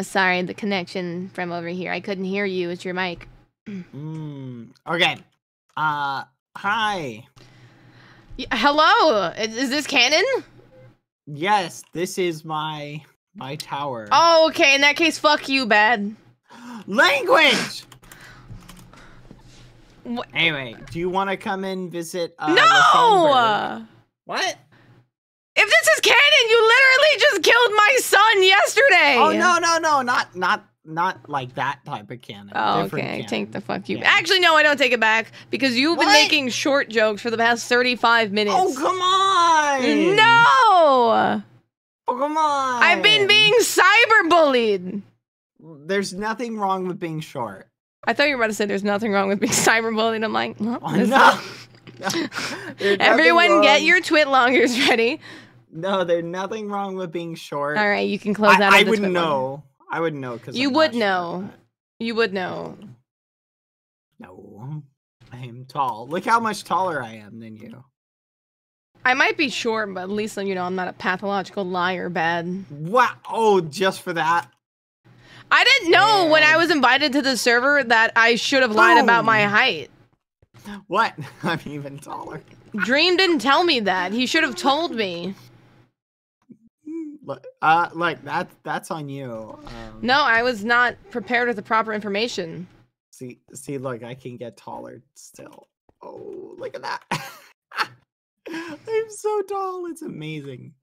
Uh, sorry, the connection from over here. I couldn't hear you. It's your mic. Mm, okay. Uh, hi. Y- Hello, is, is this Canon? Yes, this is my my tower. Oh, okay. In that case, fuck you, bad. Language. Anyway, do you want to come and visit? Uh, no. What? If this is canon, you literally just killed my son yesterday. Oh no no no not not not like that type of cannon. Oh, Different okay. cannon. Take the fuck you. Yeah. Actually, no, I don't take it back because you've been making short jokes for the past 35 minutes. Oh come on! No! Oh come on! I've been being cyberbullied. There's nothing wrong with being short. I thought you were about to say there's nothing wrong with being cyberbullied. I'm like, Oh, no. Nothing Everyone get your TwitLongers ready. No, there's nothing wrong with being short. All right, you can close out. I, I wouldn't twit know. I wouldn't know because You would know. You would know. No, I am tall. Look how much taller I am than you. I might be short, but at least you know I'm not a pathological liar. Bad. Wow! Oh, just for that. I didn't know when I was invited to the server that I should have lied about my height. What? I'm even taller. Dream didn't tell me that. He should have told me. Uh, like that. That's on you. Um, No, I was not prepared with the proper information. See, see, look, I can get taller still. Oh, look at that. I'm so tall. It's amazing.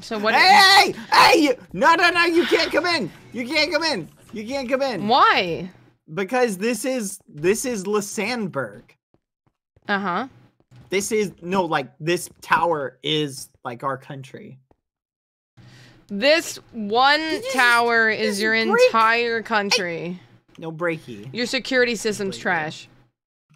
So what? Hey, hey, hey! you- No, no, no! You can't come in. You can't come in. You can't come in. Why? Because this is this is L'sandburg. Uh huh. This is no like this tower is like our country. This one This- tower this is your break- entire country. No breaky. Your security system's Break. trash.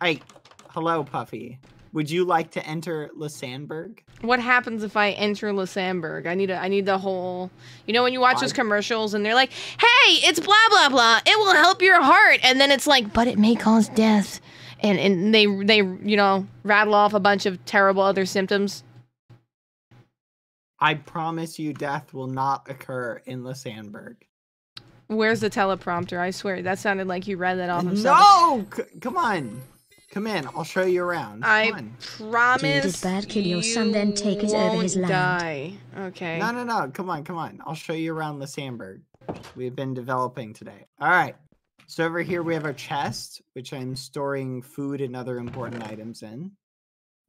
Hey, hello, Puffy. Would you like to enter L'sandburg? What happens if I enter L'sandburg? I need a, I need the whole. You know when you watch those commercials and they're like, "Hey, it's blah blah blah. It will help your heart," and then it's like, "But it may cause death," and and they they you know rattle off a bunch of terrible other symptoms. I promise you, death will not occur in L'sandburg. Where's the teleprompter? I swear that sounded like you read that off of something. No, C- come on, come in. I'll show you around. I Come on. promise. bad kill your son, then take it over his you won't land. Die. Okay. No, no, no. Come on, come on. I'll show you around the Sandberg. We've been developing today. All right. So over here we have our chest, which I'm storing food and other important items in.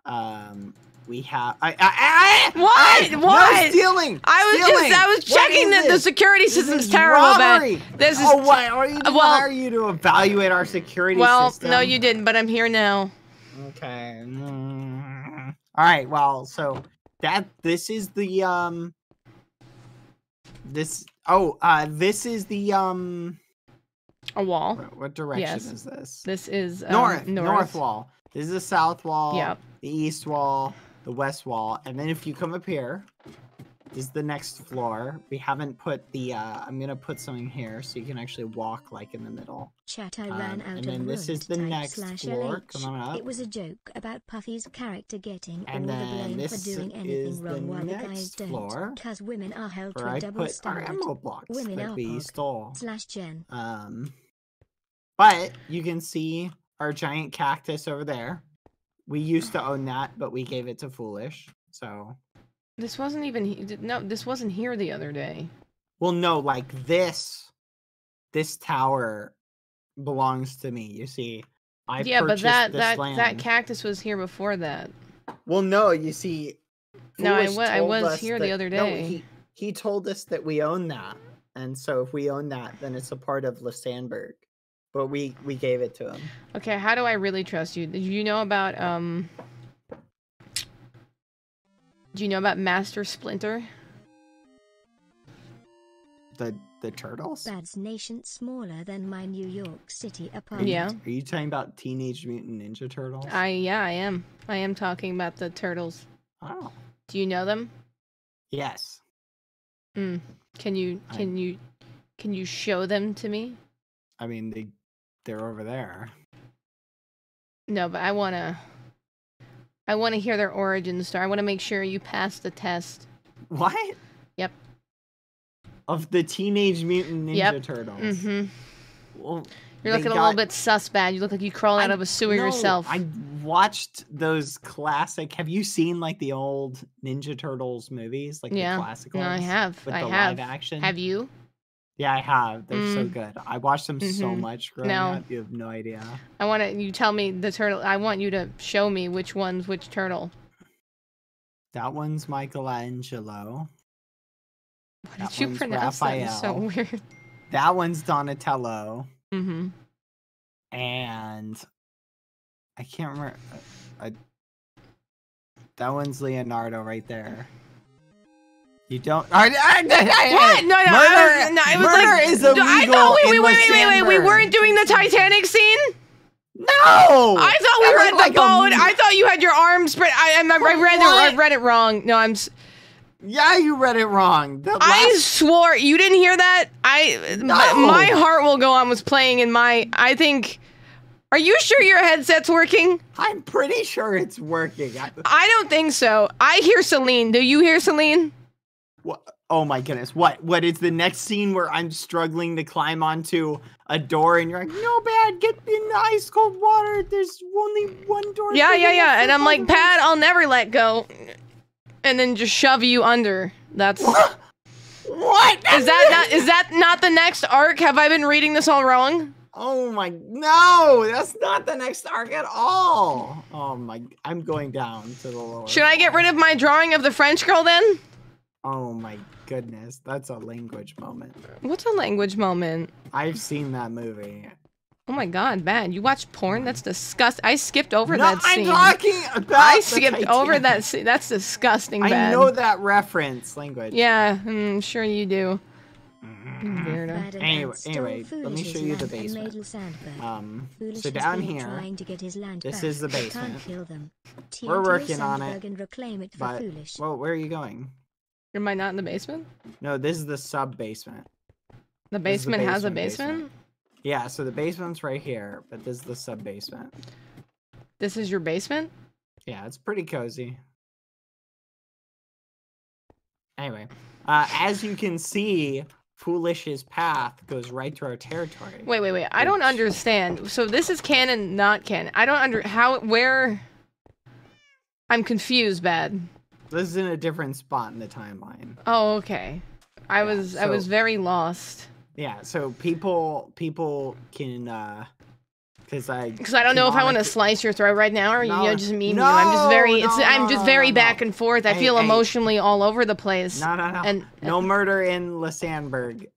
Um, we have. I, I, I, What? I- no What? stealing. I was stealing. just I was checking that the security system's is terrible. But this is oh, what are you? well- Why are you to evaluate our security well, system? no, you didn't. But I'm here now. Okay. mm. All right. Well, so that this is the um this oh uh this is the um A wall. what, what direction Yes. is this? This is um, north, north. north wall. This is the south wall. Yep. The east wall, the west wall, and then if you come up here, is the next floor. We haven't put the uh I'm gonna put something here so you can actually walk like in the middle. Chat I Um, ran and then of this is the next floor. LH. Come on up. It was a joke about Puffy's character getting And all the then blame for this doing is anything the wrong while the next guys don't. floor, Cause women are held to a I double put our standard. emerald blocks Women that are we stole. Slash Jen. Um, but you can see our giant cactus over there. We used to own that, but we gave it to Foolish. So, This wasn't even no. This wasn't here the other day. well, no, like this, this tower belongs to me. You see, I yeah, but that that land. that cactus was here before that. well, no, you see, No, I I was here the that- other no, day. he, he told us that we own that, and so if we own that, then it's a part of L'sandburg. But we we gave it to him. Okay, how do I really trust you? Did you know about um? Do you know about Master Splinter? The the turtles. Bad's nation smaller than my New York City apartment. Yeah. Are you talking about Teenage Mutant Ninja Turtles? I yeah, I am. I am talking about the turtles. Oh, Do you know them? yes. Mm. Can you I- can you can you show them to me? I mean, they they're over there. No, but I wanna. I want to hear their origin story. I want to make sure you pass the test. What? Yep. of the Teenage Mutant Ninja Yep. Turtles. Mm-hmm. Well, You're looking a little bit sus bad. You look like you crawled out I- of a sewer no, yourself. I watched those classic. Have you seen like the old Ninja Turtles movies, like Yeah. the classic ones? no, I have. with I the have. live action? Have you? Yeah, I have. They're so Mm. good. I watched them so Mhm. much growing No. up. You have no idea. I want to. You tell me the turtle. I want you to show me which one's which turtle. That one's Michelangelo. What That did you one's pronounce that? It's so weird. That one's Donatello, Mm-hmm. and I can't remember. uh, uh, that one's Leonardo right there. You don't. I, I, I, What? No, no, murder, I was, no, it was murder like, is No, illegal. I thought we, in wait, wait, wait, wait, we weren't doing the Titanic scene. No, I thought we That were at the like a boat. m- I thought you had your arms spread. I, I, I read it. I read it wrong. No, I'm. Yeah, you read it wrong. The I swore you didn't hear that. I my, my heart will go on was playing in my. I think. Are you sure your headset's working? I'm pretty sure it's working. I, I don't think so. I hear Celine. Do you hear Celine? Oh my goodness! What? What is the next scene where I'm struggling to climb onto a door and you're like, "No, bad, get in the ice cold water. There's only one door." Yeah, yeah, yeah. And I'm like. Pat, I'll never let go. And then just shove you under. That's. What? Is that not is that not the next arc? Have I been reading this all wrong? Oh my! No, that's not the next arc at all. Oh my! I'm going down to the lower. Should I get rid of my drawing of the French girl then? Oh my goodness, that's a language moment. What's a language moment? I've seen that movie. Oh my god, bad. You watch porn? That's disgusting. I skipped over no, that scene. I'm talking about. I the skipped over that scene. That's disgusting I bad. know that reference language. Yeah, I'm sure you do. Mhm. Anyway- anyway, let me show you the land basement. Um, so down here, trying to get his land this is the basement. Can't kill them. We're working on it, L'sandburg And reclaim it for but well, where are you going? Am I not in the basement? No, this is the sub basement. The is the basement has a basement, basement? basement. Yeah, so the basement's right here, but this is the sub basement. This is your basement? Yeah, it's pretty cozy. Anyway, uh, as you can see, Foolish's path goes right through our territory. Wait, wait, wait. I don't understand. So this is canon, not canon. I don't under how where I'm confused, bad. This is in a different spot in the timeline. Oh, okay. I Yeah, was I was very lost. Yeah, so people people can uh because I Because I don't know if I want to slice your throat right now or you know, just mean you. I'm just very no, it's no, I'm just very no, back no. and forth. I Hey, feel hey. emotionally all over the place. No, no, no. And no murder in L'sandburg.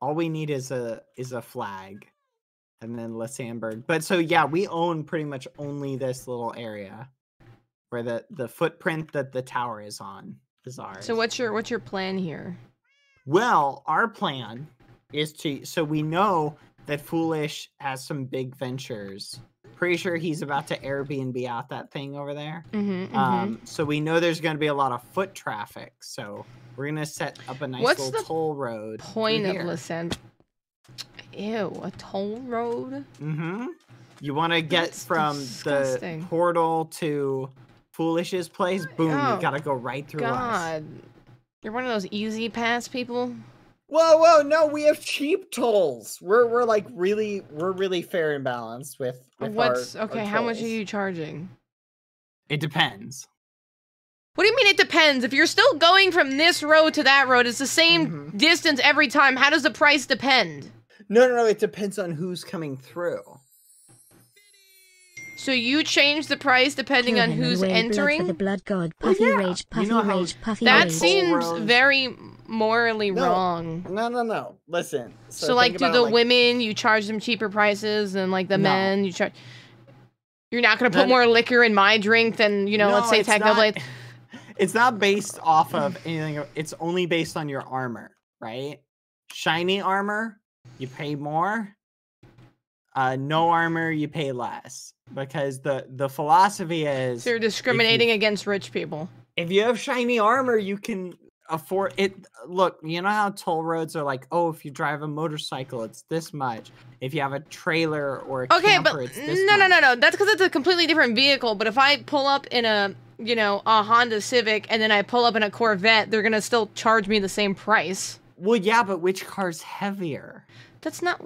All we need is a is a flag. And then L'sandburg. But so yeah, we own pretty much only this little area where the the footprint that the tower is on is ours. So what's your what's your plan here? Well, our plan is to so we know that Foolish has some big ventures. Pretty sure he's about to Airbnb out that thing over there. Mm-hmm, Um, so we know there's going to be a lot of foot traffic. So we're going to set up a nice What's little the toll road. Point of Lysan. Ew, a toll road? Mm-hmm. You want to get That's from disgusting. the portal to Foolish's place? Boom! Oh, you got to go right through us. God. You're one of those E-ZPass people? Whoa, whoa! No, we have cheap tolls. We're we're like really we're really fair and balanced with. with What's our- our okay, how much are you charging? It depends. What do you mean it depends? If you're still going from this road to that road, it's the same Mhm. distance every time. How does the price depend? No, no, no. It depends on who's coming through. So you change the price depending Kill on who's wave blood for entering? the blood god. Well, yeah. rage, You know how- rage, puffy That rage. Toll seems very morally No. wrong. No, no, no. Listen. So, like, do the women you charge them cheaper prices, and like the No. men you charge? You're not gonna put no. more liquor in my drink than you know. let's say it's not- It's not based off of anything. It's only based on your armor, right? Shiny armor, you pay more. Uh, no armor, you pay less. Because the the philosophy is So you're discriminating against rich people. if you have shiny armor, you can afford it. Look, you know how toll roads are like, oh, if you drive a motorcycle, it's this much. If you have a trailer or a Okay, camper, but no, no, no, no. That's because it's a completely different vehicle. But if I pull up in a, you know, a Honda Civic and then I pull up in a Corvette, they're gonna still charge me the same price. Well, yeah, but which car's heavier? That's not.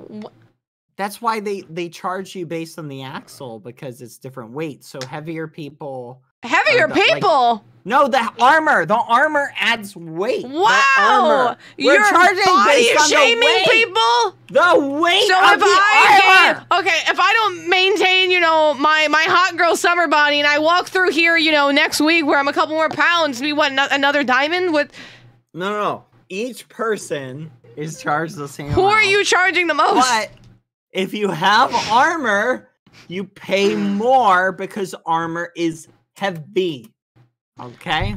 That's why they they charge you based on the axle because it's different weight. So heavier people. Heavier the- like- people. No, the armor. The armor adds weight. Wow. We're You're charging body based on the shaming weight. people. The weight So of if the I armor. gain, okay, if I don't maintain, you know, my my hot girl summer body, and I walk through here, you know, next week where I'm a couple more pounds, me what another diamond? with. No, no, no. Each person is charged the same. Who are you charging the most? But if you have armor, you pay more because armor is heavy. Okay?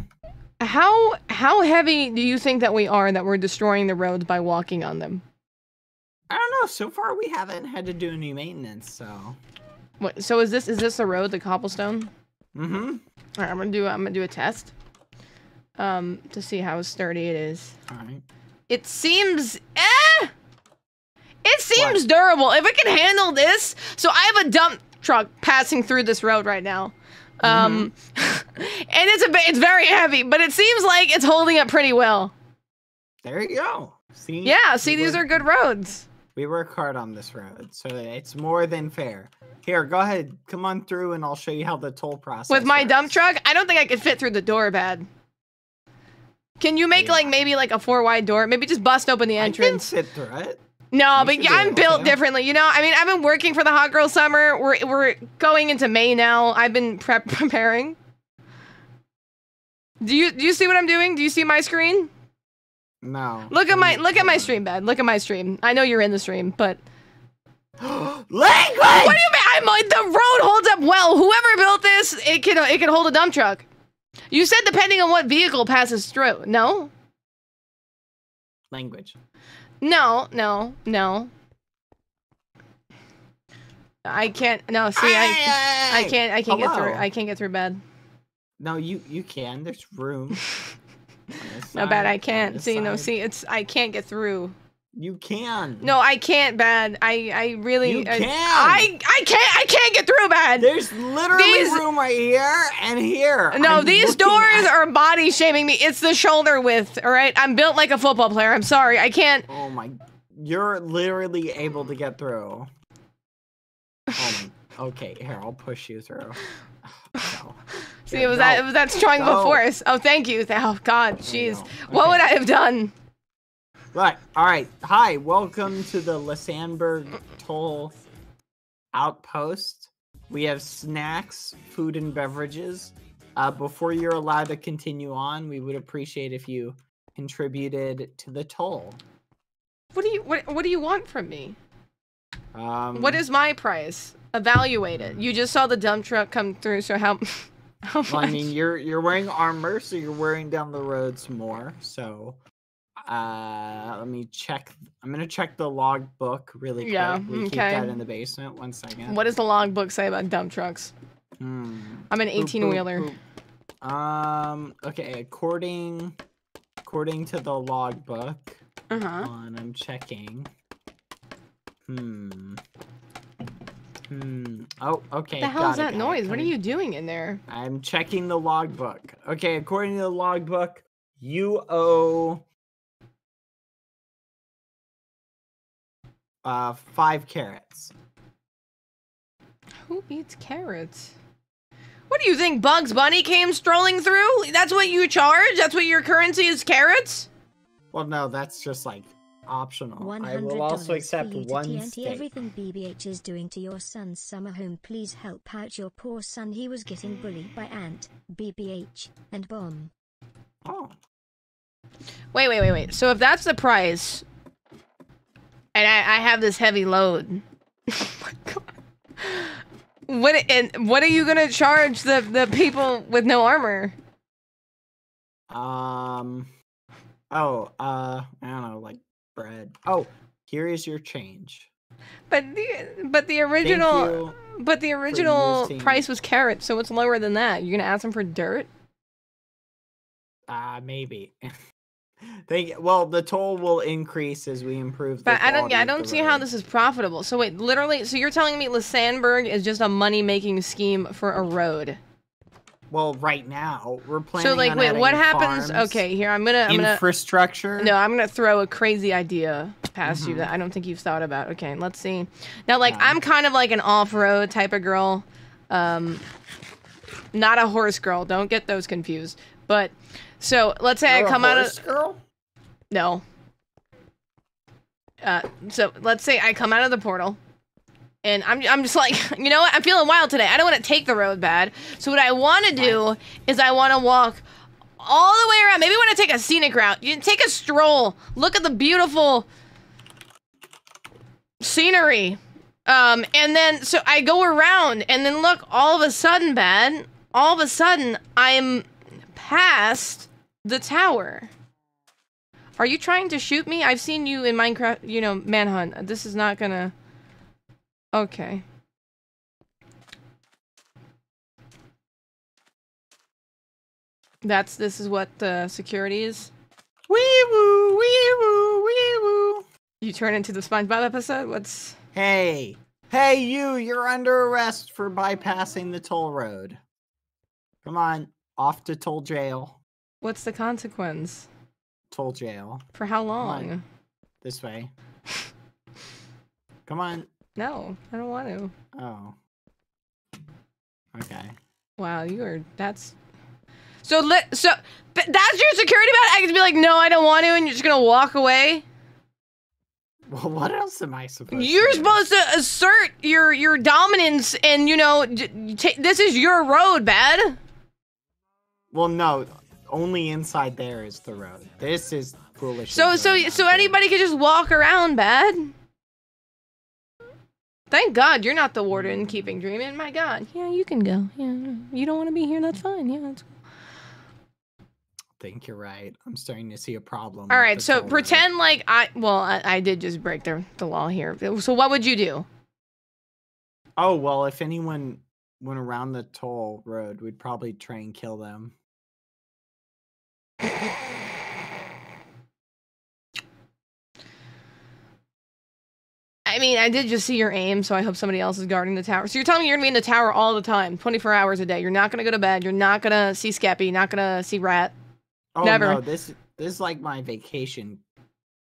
How how heavy do you think that we are that we're destroying the roads by walking on them? I don't know. So far, we haven't had to do any maintenance, so. What? So is this is this the road, the cobblestone? Mm-hmm. All right, I'm gonna do I'm gonna do a test, um, to see how sturdy it is. Right. It seems eh. It seems durable. If it can handle this, so I have a dump truck passing through this road right now. Um, Mm-hmm. and it's a bit, it's very heavy, but it seems like it's holding up pretty well. There you go. See? Yeah, see, We these work- are good roads. We work hard on this road, so it's more than fair. Here, go ahead. Come on through, and I'll show you how the toll process. With my dump truck, I don't think I could fit through the door bad. Can you make Yeah. like maybe like a four wide door? Maybe just bust open the entrance. I can entrance. sit through it. No, You but yeah, I'm able built to. differently. You know, I mean, I've been working for the Hot Girl Summer. We're we're going into May now. I've been prep preparing. Do you do you see what I'm doing? Do you see my screen? No. Look at my mm-hmm. look at my stream, bed. Look at my stream. I know you're in the stream, but on. Language. what do you mean? I'm like the road holds up well. Whoever built this, it can it can hold a dump truck. You said depending on what vehicle passes through. No, Language. no, no, no. I can't. No, see, I I can't I can't get through. I can't get through bed. No, you you can. There's room. No bad, I can't. See, no, see, it's I can't get through. You can. No, I can't, bad. I I really You I, can. I I can't I can't get through, bad. There's literally These- room right here and here. No, I'm these doors at- are body shaming me. It's the shoulder width, all right? I'm built like a football player. I'm sorry. I can't. Oh my! You're literally able to get through. Oh my. Um, okay, here I'll push you through. No. See, it was that it was that strong of a force. Oh, thank you. Oh God, jeez. go. What would I have done? Right. All right. Hi. Welcome to the L'sandburg Toll Outpost. We have snacks, food, and beverages. Uh, before you're allowed to continue on, we would appreciate if you contributed to the toll. What do you what What do you want from me? Um, What is my price? Evaluate it. You just saw the dump truck come through, so how? How much? Well, I mean, you're you're wearing armor, so you're wearing down the roads more. So, uh, let me check. I'm gonna check the log book really quick. Yeah, we keep okay. that in the basement. One second. what does the logbook say about dump trucks? Hmm. I'm an 18 wheeler. boop. Um. Okay. According according to the logbook, Uh huh. on I'm checking. Hmm. Hmm. Oh, okay. the hell is it, that it, noise? What are you doing in there? I'm checking the logbook. Okay, according to the logbook, you owe uh five carrots. Who eats carrots? What do you think? Bugs Bunny came strolling through? That's what you charge? That's what your currency is? Carrots? Well, no, that's just like optional. I will also accept for you to one TNT steak. everything BBH is doing to your son's summer home. Please help out your poor son. He was getting bullied by Ant, BBH, and Bomb. Oh, Wait, wait, wait, wait. So if that's the price, and I, I have this heavy load, oh my god, what and what are you gonna charge the the people with no armor? um, oh, uh, I don't know, like bread. Oh, here is your change. But the but the original but the original price was carrots, so it's lower than that. You're gonna ask them for dirt? Uh, maybe. Thank you. Well, the toll will increase as we improve. The But I don't. Yeah, I don't see how this is profitable. So wait, literally. So you're telling me Sandberg is just a money making scheme for a road? Well, right now we're planning. So like, wait, what happens? farms, Okay, here I'm gonna. I'm gonna. infrastructure. No, I'm gonna throw a crazy idea past you Mhm. that I don't think you've thought about. Okay, let's see. Now, like. I'm kind of like an off-road type of girl, um, not a horse girl. Don't get those confused. But so let's say You're I come out of girl. no. Uh, so let's say I come out of the portal, and I'm I'm just like, you know what? I'm feeling wild today. I don't want to take the road bad. So what I want to do is I want to walk all the way around. Maybe want to take a scenic route. You take a stroll. Look at the beautiful scenery. Um, and then so I go around, and then look, all of a sudden, Ben, All of a sudden, I'm past the tower. Are you trying to shoot me? I've seen you in Minecraft, you know, Manhunt. This is not gonna. Okay. That's this is what the security is. Wee woo, wee woo, wee woo. You turn into the SpongeBob episode. What's Hey, hey, you! You're under arrest for bypassing the toll road. Come on, off to toll jail. what's the consequence? Toll jail. For how long? This way. Come on. No, I don't want to. Oh. Okay. Wow, you are that's so lit. So th- that's your security about. I can be like, no, I don't want to, and you're just gonna walk away. Well, what else am I supposed? You're to supposed to assert your your dominance, and you know, this is your road, bad. Well, no. Only inside there is the road. This is foolish. So so so anybody could just walk around, bad. Thank God you're not the warden keeping dreaming. My God, yeah, you can go. Yeah, you don't want to be here. That's fine. Yeah, that's think you're right. I'm starting to see a problem. All with right, the so toll road. pretend like I well, I, I did just break the the law here. So what would you do? Oh well, if anyone went around the toll road, we'd probably try and kill them. I mean, I did just see your aim, so I hope somebody else is guarding the tower. So you're telling me you're gonna be in the tower all the time, 24 hours a day. You're not gonna go to bed. You're not gonna see Skeppy. Not gonna see Rat. Oh Never. no, this this is like my vacation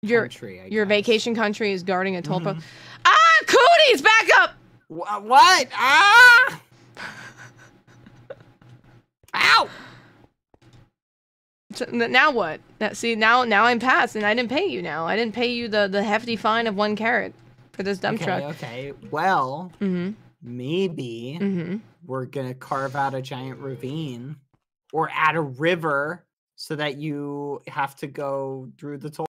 Your country. I your guess. vacation country is guarding a toll Mhm. Ah, cooties, back up! Wha- What? Ah! Ow! So, n- now what? That, see, now now I'm past, and I didn't pay you. Now I didn't pay you the the hefty fine of one carrot for this dump okay, truck. okay. Well, Mm-hmm. maybe Mm-hmm. we're gonna carve out a giant ravine or add a river so that you have to go through the toll